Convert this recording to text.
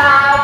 ลาว